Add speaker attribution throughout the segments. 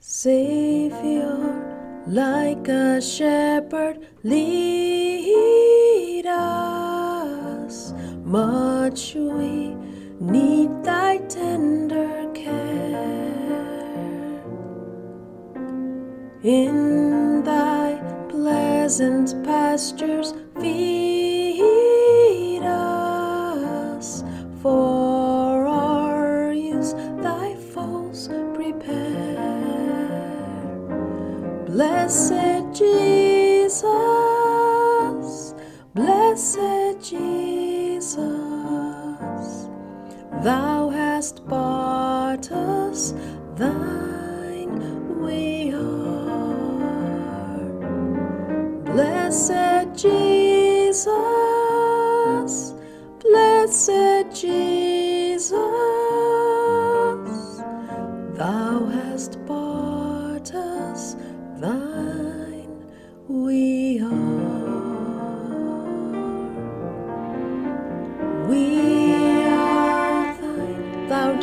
Speaker 1: Savior, like a shepherd, lead us. Much we need thy tender care. In thy pleasant pastures, feed Blessed Jesus, blessed Jesus, thou hast bought us, thine we are. Blessed Jesus, blessed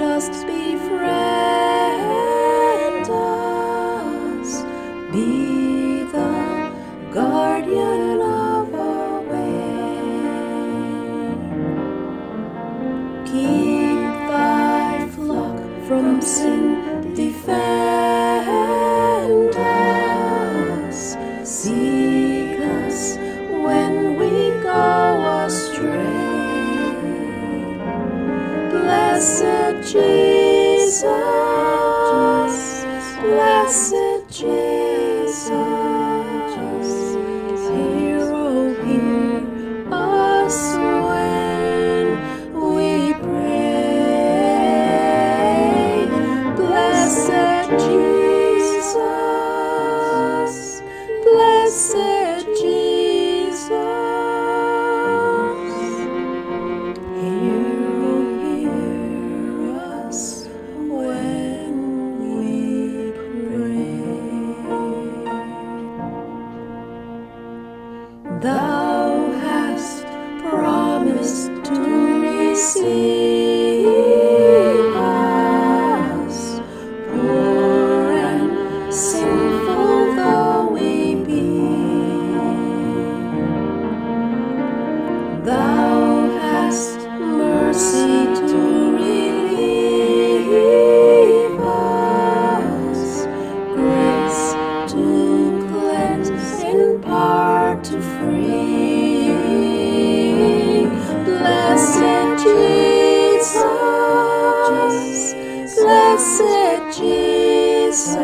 Speaker 1: dost befriend us. Be the guardian of our way. Keep thy flock from sin, defend Blessed Jesus, blessed Jesus, Thou hast promised to receive. Jesus.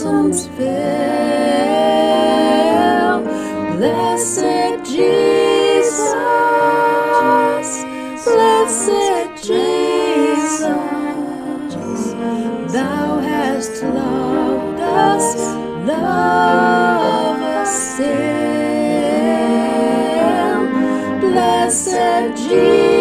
Speaker 1: blossoms fill. Blessed Jesus, blessed Jesus, thou hast loved us, love us still. Blessed Jesus.